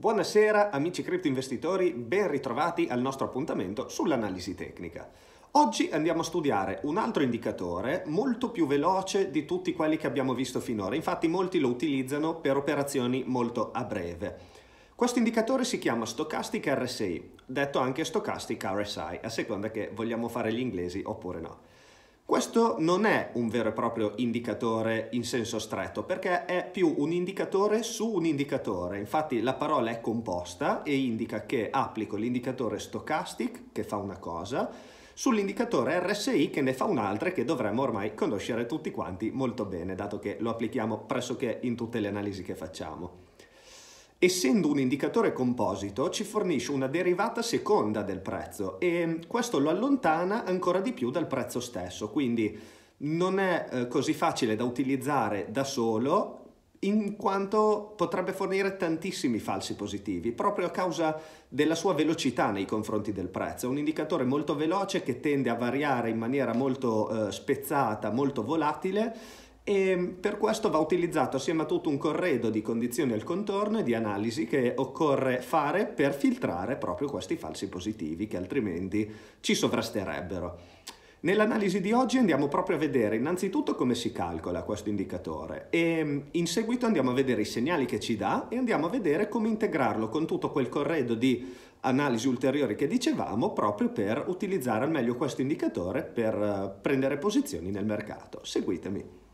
Buonasera amici criptoinvestitori, ben ritrovati al nostro appuntamento sull'analisi tecnica. Oggi andiamo a studiare un altro indicatore molto più veloce di tutti quelli che abbiamo visto finora, infatti molti lo utilizzano per operazioni molto a breve. Questo indicatore si chiama Stochastic RSI, detto anche Stochastic RSI, a seconda che vogliamo fare gli inglesi oppure no. Questo non è un vero e proprio indicatore in senso stretto, perché è più un indicatore su un indicatore. Infatti la parola è composta e indica che applico l'indicatore stochastic, che fa una cosa, sull'indicatore RSI che ne fa un'altra e che dovremmo ormai conoscere tutti quanti molto bene, dato che lo applichiamo pressoché in tutte le analisi che facciamo essendo un indicatore composito, ci fornisce una derivata seconda del prezzo e questo lo allontana ancora di più dal prezzo stesso, quindi non è eh, così facile da utilizzare da solo in quanto potrebbe fornire tantissimi falsi positivi proprio a causa della sua velocità nei confronti del prezzo. È un indicatore molto veloce che tende a variare in maniera molto eh, spezzata, molto volatile e per questo va utilizzato assieme a tutto un corredo di condizioni al contorno e di analisi che occorre fare per filtrare proprio questi falsi positivi che altrimenti ci sovrasterebbero. Nell'analisi di oggi andiamo proprio a vedere innanzitutto come si calcola questo indicatore e in seguito andiamo a vedere i segnali che ci dà e andiamo a vedere come integrarlo con tutto quel corredo di analisi ulteriori che dicevamo proprio per utilizzare al meglio questo indicatore per eh, prendere posizioni nel mercato. Seguitemi.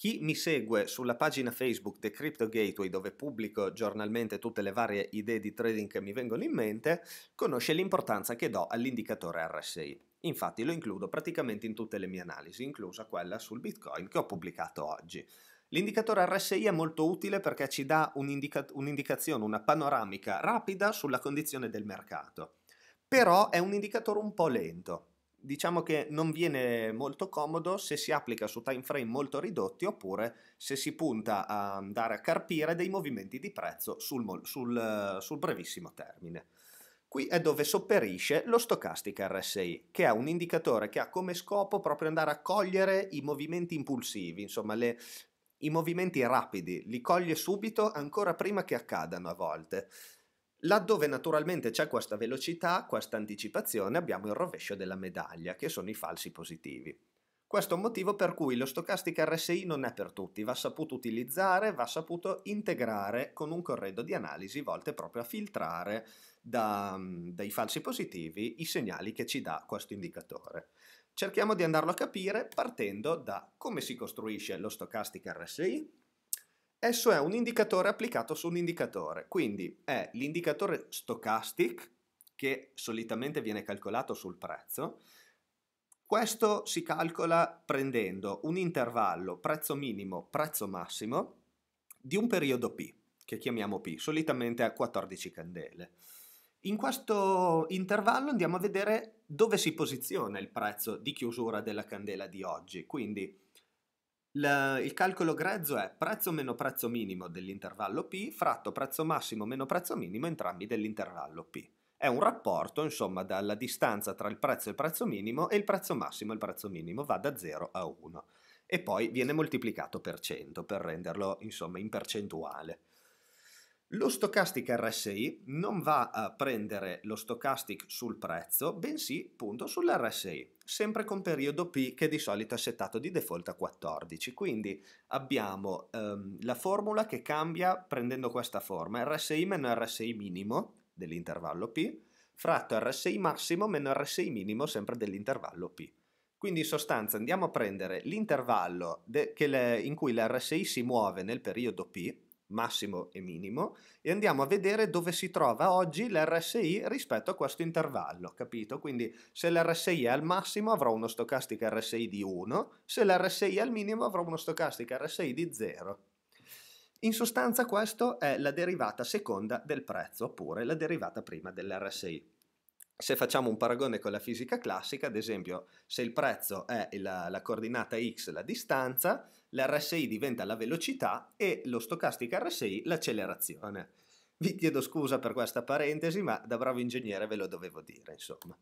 Chi mi segue sulla pagina Facebook The Crypto Gateway dove pubblico giornalmente tutte le varie idee di trading che mi vengono in mente, conosce l'importanza che do all'indicatore RSI. Infatti lo includo praticamente in tutte le mie analisi, inclusa quella sul Bitcoin che ho pubblicato oggi. L'indicatore RSI è molto utile perché ci dà un'indica- un'indicazione, una panoramica rapida sulla condizione del mercato. Però è un indicatore un po' lento, diciamo che non viene molto comodo se si applica su time frame molto ridotti oppure se si punta a andare a carpire dei movimenti di prezzo sul, sul, sul brevissimo termine. Qui è dove sopperisce lo Stochastic RSI, che è un indicatore che ha come scopo proprio andare a cogliere i movimenti impulsivi, insomma le, i movimenti rapidi, li coglie subito ancora prima che accadano a volte. Laddove naturalmente c'è questa velocità, questa anticipazione, abbiamo il rovescio della medaglia, che sono i falsi positivi. Questo è un motivo per cui lo Stochastic RSI non è per tutti, va saputo utilizzare, va saputo integrare con un corredo di analisi volte proprio a filtrare da, dai falsi positivi i segnali che ci dà questo indicatore. Cerchiamo di andarlo a capire partendo da come si costruisce lo Stochastic RSI, Esso è un indicatore applicato su un indicatore, quindi è l'indicatore stochastic che solitamente viene calcolato sul prezzo. Questo si calcola prendendo un intervallo prezzo minimo, prezzo massimo di un periodo P, che chiamiamo P, solitamente a 14 candele. In questo intervallo andiamo a vedere dove si posiziona il prezzo di chiusura della candela di oggi, quindi la, il calcolo grezzo è prezzo meno prezzo minimo dell'intervallo P fratto prezzo massimo meno prezzo minimo entrambi dell'intervallo P. È un rapporto, insomma, dalla distanza tra il prezzo e il prezzo minimo e il prezzo massimo e il prezzo minimo va da 0 a 1 e poi viene moltiplicato per 100 per renderlo, insomma, in percentuale. Lo stochastic RSI non va a prendere lo stochastic sul prezzo, bensì appunto sull'RSI, sempre con periodo P che di solito è settato di default a 14. Quindi abbiamo um, la formula che cambia prendendo questa forma, RSI meno RSI minimo dell'intervallo P, fratto RSI massimo meno RSI minimo sempre dell'intervallo P. Quindi in sostanza andiamo a prendere l'intervallo in cui l'RSI si muove nel periodo P, massimo e minimo, e andiamo a vedere dove si trova oggi l'RSI rispetto a questo intervallo, capito? Quindi se l'RSI è al massimo avrò uno stochastic RSI di 1, se l'RSI è al minimo avrò uno stochastic RSI di 0. In sostanza questo è la derivata seconda del prezzo, oppure la derivata prima dell'RSI. Se facciamo un paragone con la fisica classica, ad esempio, se il prezzo è la, la coordinata x, la distanza, l'RSI diventa la velocità e lo stochastic RSI l'accelerazione. Vi chiedo scusa per questa parentesi, ma da bravo ingegnere ve lo dovevo dire, insomma.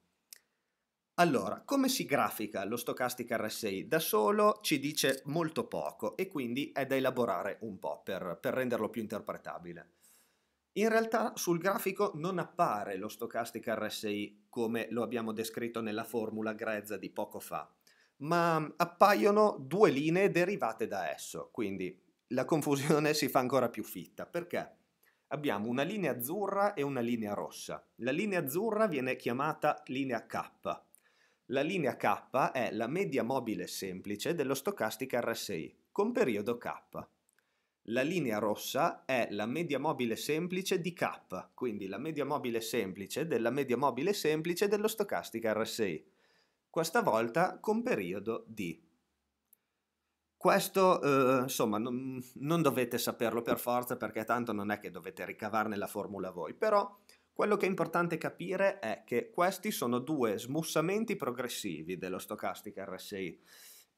Allora, come si grafica lo stochastic RSI? Da solo ci dice molto poco e quindi è da elaborare un po' per, per renderlo più interpretabile. In realtà sul grafico non appare lo Stochastic RSI come lo abbiamo descritto nella formula grezza di poco fa, ma appaiono due linee derivate da esso, quindi la confusione si fa ancora più fitta. Perché? Abbiamo una linea azzurra e una linea rossa. La linea azzurra viene chiamata linea K. La linea K è la media mobile semplice dello Stochastic RSI, con periodo K. La linea rossa è la media mobile semplice di K, quindi la media mobile semplice della media mobile semplice dello Stochastic RSI, questa volta con periodo D. Questo, eh, insomma, non, non, dovete saperlo per forza perché tanto non è che dovete ricavarne la formula voi, però quello che è importante capire è che questi sono due smussamenti progressivi dello Stochastic RSI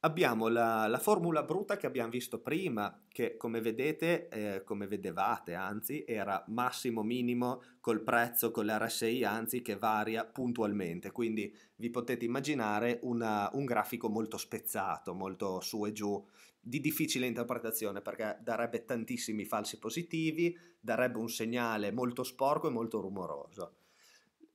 Abbiamo la, la, formula bruta che abbiamo visto prima, che come vedete, eh, come vedevate anzi, era massimo minimo col prezzo, con l'RSI anzi, che varia puntualmente. Quindi vi potete immaginare una, un grafico molto spezzato, molto su e giù, di difficile interpretazione perché darebbe tantissimi falsi positivi, darebbe un segnale molto sporco e molto rumoroso.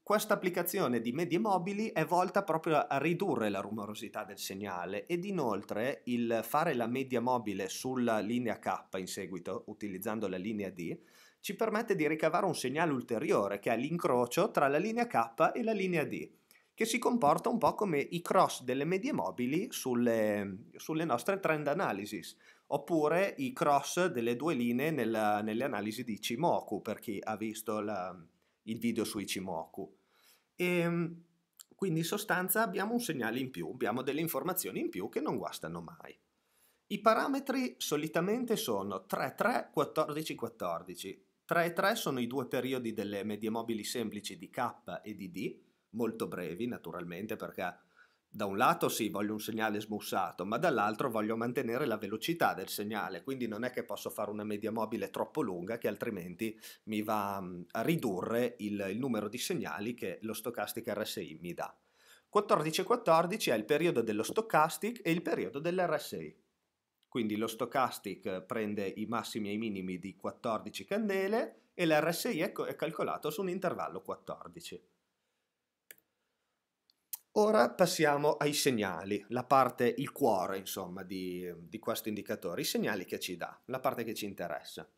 Questa applicazione di medie mobili è volta proprio a ridurre la rumorosità del segnale ed inoltre il fare la media mobile sulla linea K in seguito, utilizzando la linea D, ci permette di ricavare un segnale ulteriore che è l'incrocio tra la linea K e la linea D, che si comporta un po' come i cross delle medie mobili sulle, sulle nostre trend analysis, oppure i cross delle due linee nella, nelle analisi di Chimoku, per chi ha visto la, il video su Ichimoku. E, ehm, quindi in sostanza abbiamo un segnale in più, abbiamo delle informazioni in più che non guastano mai. I parametri solitamente sono 3, 3, 14, 14. 3 e 3 sono i due periodi delle medie mobili semplici di K e di D, molto brevi naturalmente perché da un lato sì, voglio un segnale smussato, ma dall'altro voglio mantenere la velocità del segnale, quindi non è che posso fare una media mobile troppo lunga che altrimenti mi va a ridurre il, il numero di segnali che lo Stochastic RSI mi dà. 1414 è il periodo dello Stochastic e il periodo dell'RSI. Quindi lo Stochastic prende i massimi e i minimi di 14 candele e l'RSI è, è calcolato su un intervallo 14. Ora passiamo ai segnali, la parte, il cuore insomma di, di questo indicatore, i segnali che ci dà, la parte che ci interessa.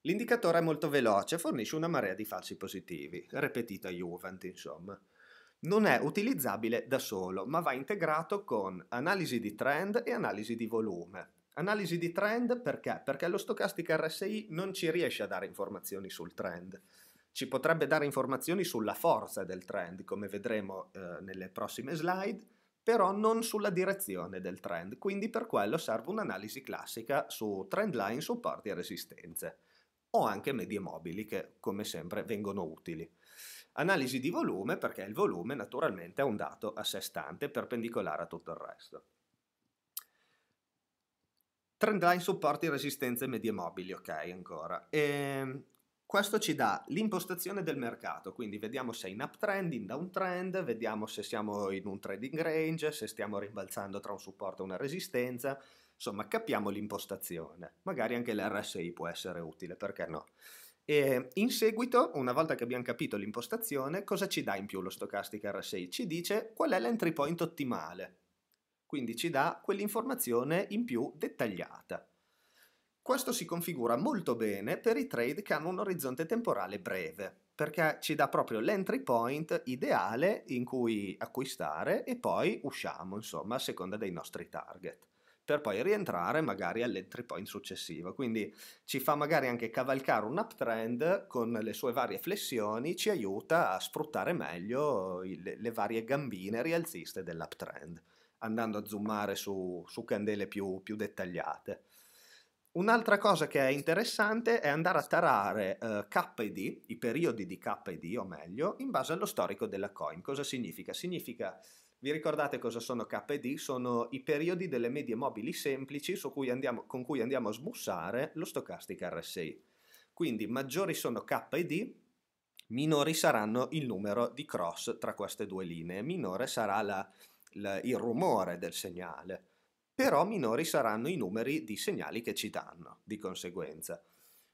L'indicatore è molto veloce, fornisce una marea di falsi positivi, repetita Juvent insomma. Non è utilizzabile da solo, ma va integrato con analisi di trend e analisi di volume. Analisi di trend perché? Perché lo Stochastic RSI non ci riesce a dare informazioni sul trend ci potrebbe dare informazioni sulla forza del trend, come vedremo eh, nelle prossime slide, però non sulla direzione del trend, quindi per quello serve un'analisi classica su trendline, supporti e resistenze, o anche medie mobili che come sempre vengono utili. Analisi di volume perché il volume naturalmente è un dato a sé stante perpendicolare a tutto il resto. Trendline, supporti, resistenze, medie mobili, ok ancora. E ehm, questo ci dà l'impostazione del mercato, quindi vediamo se è in uptrend, in downtrend, vediamo se siamo in un trading range, se stiamo rimbalzando tra un supporto e una resistenza, insomma capiamo l'impostazione. Magari anche l'RSI può essere utile, perché no? E in seguito, una volta che abbiamo capito l'impostazione, cosa ci dà in più lo Stochastic RSI? Ci dice qual è l'entry point ottimale, quindi ci dà quell'informazione in più dettagliata. Questo si configura molto bene per i trade che hanno un orizzonte temporale breve, perché ci dà proprio l'entry point ideale in cui acquistare e poi usciamo, insomma, a seconda dei nostri target per poi rientrare magari all'entry point successivo. Quindi ci fa magari anche cavalcare un uptrend con le sue varie flessioni, ci aiuta a sfruttare meglio le, varie gambine rialziste dell'uptrend, andando a zoomare su, su candele più, più dettagliate. Un'altra cosa che è interessante è andare a tarare eh, KD, i periodi di KD o meglio, in base allo storico della coin. Cosa significa? Significa, vi ricordate cosa sono KD? Sono i periodi delle medie mobili semplici cui andiamo, con cui andiamo a smussare lo stochastic RSI. Quindi maggiori sono KD, minori saranno il numero di cross tra queste due linee, minore sarà la, la, il rumore del segnale però minori saranno i numeri di segnali che ci danno, di conseguenza.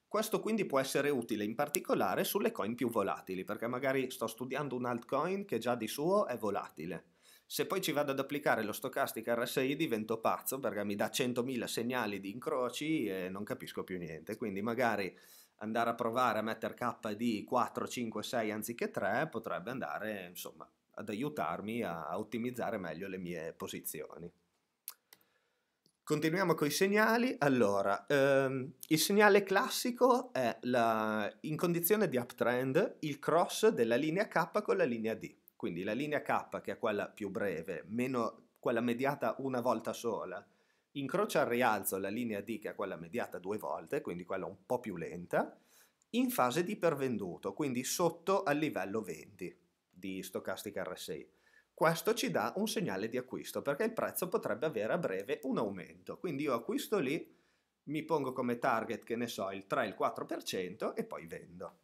Questo quindi può essere utile in particolare sulle coin più volatili, perché magari sto studiando un altcoin che già di suo è volatile. Se poi ci vado ad applicare lo Stochastic RSI divento pazzo perché mi dà 100.000 segnali di incroci e non capisco più niente. Quindi magari andare a provare a mettere KD 4, 5, 6 anziché 3 potrebbe andare insomma ad aiutarmi a ottimizzare meglio le mie posizioni. Continuiamo con i segnali. Allora, ehm, il segnale classico è la, in condizione di uptrend il cross della linea K con la linea D. Quindi la linea K, che è quella più breve, meno quella mediata una volta sola, incrocia al rialzo la linea D, che è quella mediata due volte, quindi quella un po' più lenta, in fase di ipervenduto, quindi sotto al livello 20 di Stochastic RSI questo ci dà un segnale di acquisto perché il prezzo potrebbe avere a breve un aumento. Quindi io acquisto lì, mi pongo come target, che ne so, il 3-4% e poi vendo.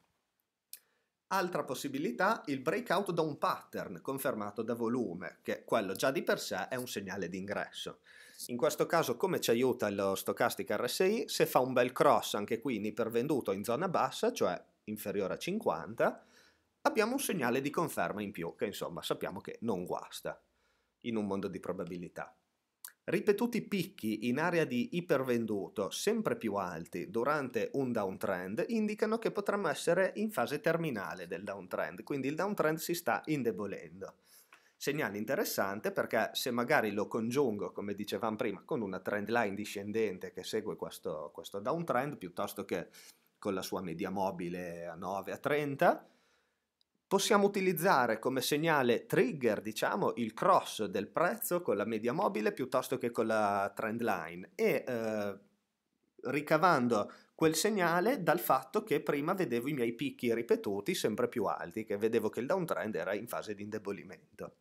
Altra possibilità, il breakout da un pattern confermato da volume, che quello già di per sé è un segnale di ingresso. In questo caso come ci aiuta lo Stochastic RSI? Se fa un bel cross anche qui in ipervenduto in zona bassa, cioè inferiore a 50, abbiamo un segnale di conferma in più, che insomma sappiamo che non guasta in un mondo di probabilità. Ripetuti picchi in area di ipervenduto sempre più alti durante un downtrend indicano che potremmo essere in fase terminale del downtrend, quindi il downtrend si sta indebolendo. Segnale interessante perché se magari lo congiungo, come dicevamo prima, con una trend line discendente che segue questo, questo downtrend piuttosto che con la sua media mobile a 9 a 30, possiamo utilizzare come segnale trigger, diciamo, il cross del prezzo con la media mobile piuttosto che con la trend line e eh, ricavando quel segnale dal fatto che prima vedevo i miei picchi ripetuti sempre più alti, che vedevo che il downtrend era in fase di indebolimento.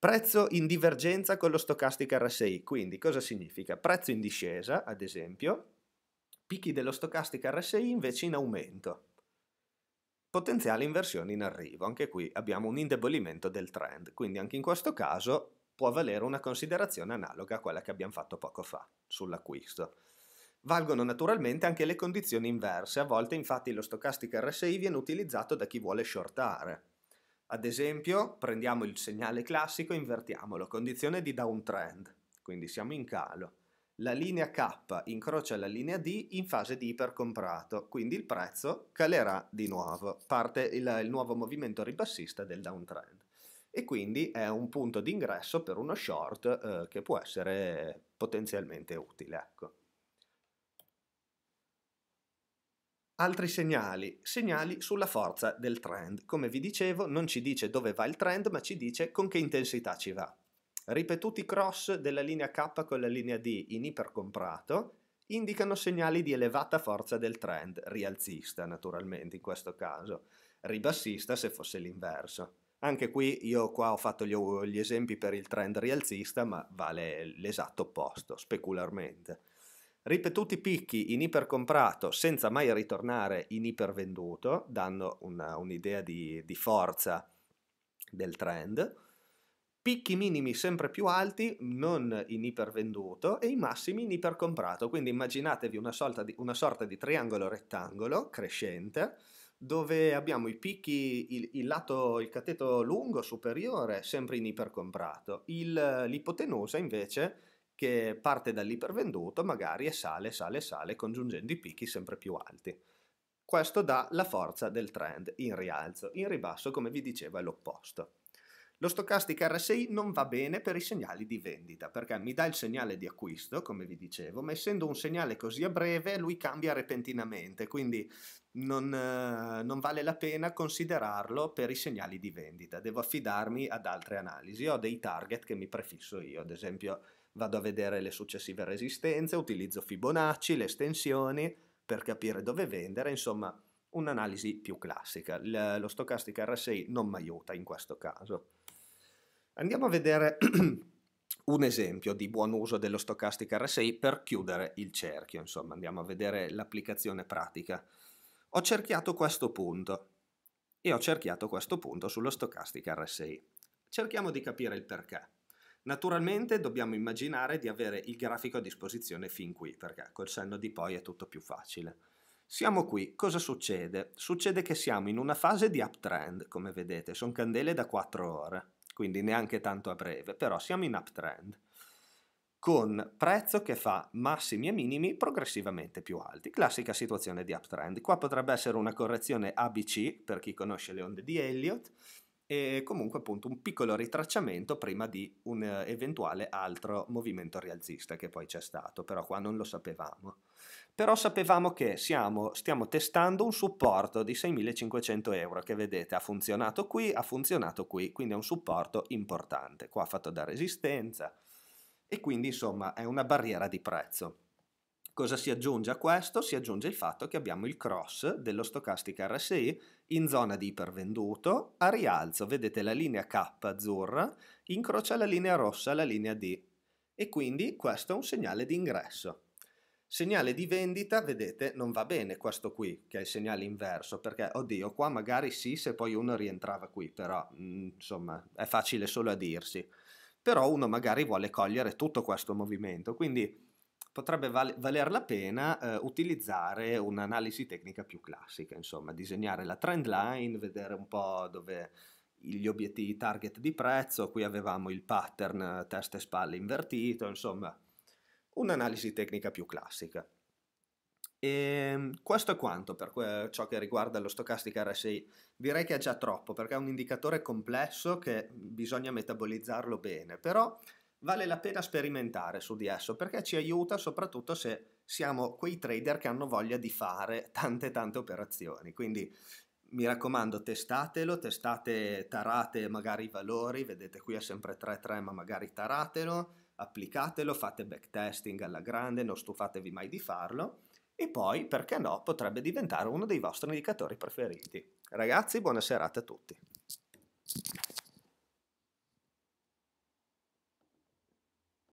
Prezzo in divergenza con lo stochastic RSI, quindi cosa significa? Prezzo in discesa, ad esempio, picchi dello stochastic RSI invece in aumento potenziale inversione in arrivo. Anche qui abbiamo un indebolimento del trend, quindi anche in questo caso può valere una considerazione analoga a quella che abbiamo fatto poco fa sull'acquisto. Valgono naturalmente anche le condizioni inverse, a volte infatti lo stochastic RSI viene utilizzato da chi vuole shortare. Ad esempio, prendiamo il segnale classico e invertiamolo, condizione di downtrend, quindi siamo in calo la linea K incrocia la linea D in fase di ipercomprato, quindi il prezzo calerà di nuovo, parte il, il nuovo movimento ribassista del downtrend e quindi è un punto di ingresso per uno short eh, che può essere potenzialmente utile. Ecco. Altri segnali, segnali sulla forza del trend. Come vi dicevo, non ci dice dove va il trend, ma ci dice con che intensità ci va. Ripetuti cross della linea K con la linea D in ipercomprato indicano segnali di elevata forza del trend, rialzista naturalmente in questo caso, ribassista se fosse l'inverso. Anche qui io qua ho fatto gli, gli esempi per il trend rialzista, ma vale l'esatto opposto, specularmente. Ripetuti picchi in ipercomprato senza mai ritornare in ipervenduto danno un'idea di, di forza del trend picchi minimi sempre più alti, non in ipervenduto, e i massimi in ipercomprato. Quindi immaginatevi una sorta di, una sorta di triangolo rettangolo crescente, dove abbiamo i picchi, il, il, lato, il cateto lungo superiore sempre in ipercomprato, il, l'ipotenusa invece che parte dall'ipervenduto magari e sale, sale, sale, congiungendo i picchi sempre più alti. Questo dà la forza del trend in rialzo, in ribasso come vi dicevo è l'opposto. Lo Stochastic RSI non va bene per i segnali di vendita perché mi dà il segnale di acquisto, come vi dicevo, ma essendo un segnale così a breve lui cambia repentinamente, quindi non, eh, non, vale la pena considerarlo per i segnali di vendita. Devo affidarmi ad altre analisi. Ho dei target che mi prefisso io, ad esempio vado a vedere le successive resistenze, utilizzo Fibonacci, le estensioni per capire dove vendere, insomma un'analisi più classica. Lo Stochastic RSI non mi aiuta in questo caso. Andiamo a vedere un esempio di buon uso dello Stochastic RSI per chiudere il cerchio, insomma andiamo a vedere l'applicazione pratica. Ho cerchiato questo punto e ho cerchiato questo punto sullo Stochastic RSI. Cerchiamo di capire il perché. Naturalmente dobbiamo immaginare di avere il grafico a disposizione fin qui, perché col senno di poi è tutto più facile. Siamo qui, cosa succede? Succede che siamo in una fase di uptrend, come vedete, sono candele da 4 ore, quindi neanche tanto a breve, però siamo in uptrend con prezzo che fa massimi e minimi progressivamente più alti. Classica situazione di uptrend. Qua potrebbe essere una correzione ABC per chi conosce le onde di Elliott e comunque appunto un piccolo ritracciamento prima di un eventuale altro movimento rialzista che poi c'è stato, però qua non lo sapevamo. Però sapevamo che siamo, stiamo testando un supporto di 6.500 euro che vedete ha funzionato qui, ha funzionato qui, quindi è un supporto importante. Qua fatto da resistenza, e quindi insomma è una barriera di prezzo. Cosa si aggiunge a questo? Si aggiunge il fatto che abbiamo il cross dello Stochastic RSI in zona di ipervenduto, a rialzo, vedete la linea K azzurra, incrocia la linea rossa, la linea D, e quindi questo è un segnale di ingresso. Segnale di vendita, vedete, non va bene questo qui, che è il segnale inverso, perché, oddio, qua magari sì se poi uno rientrava qui, però, mh, mm, insomma, è facile solo a dirsi. Però uno magari vuole cogliere tutto questo movimento, quindi potrebbe val- valer la pena eh, utilizzare un'analisi tecnica più classica, insomma, disegnare la trend line, vedere un po' dove gli obiettivi target di prezzo, qui avevamo il pattern testa e spalle invertito, insomma, un'analisi tecnica più classica. E ehm, questo è quanto per ciò che riguarda lo Stochastic RSI. Direi che è già troppo perché è un indicatore complesso che bisogna metabolizzarlo bene, però vale la pena sperimentare su di esso perché ci aiuta soprattutto se siamo quei trader che hanno voglia di fare tante tante operazioni. Quindi mi raccomando, testatelo, testate, tarate magari i valori, vedete qui è sempre 3-3 ma magari taratelo, applicatelo, fate backtesting alla grande, non stufatevi mai di farlo e poi, perché no, potrebbe diventare uno dei vostri indicatori preferiti. Ragazzi, buona serata a tutti.